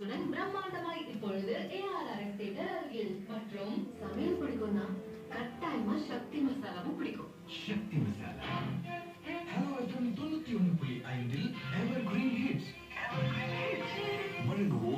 பிரம்மாண்டமாய் இப்பொழுது தியேட்டர் அருகில் மற்றும் சமையல் பிடிக்கும்னா கட்டாயமா சக்தி மசாலாவும் பிடிக்கும். சக்தி மசாலா? ஹலோ எஃப்எம் தொண்ணூத்தி ஒன்று புள்ளி ஐந்தில் எவர் கிரீன் ஹிட்ஸ் வழங்குவோர்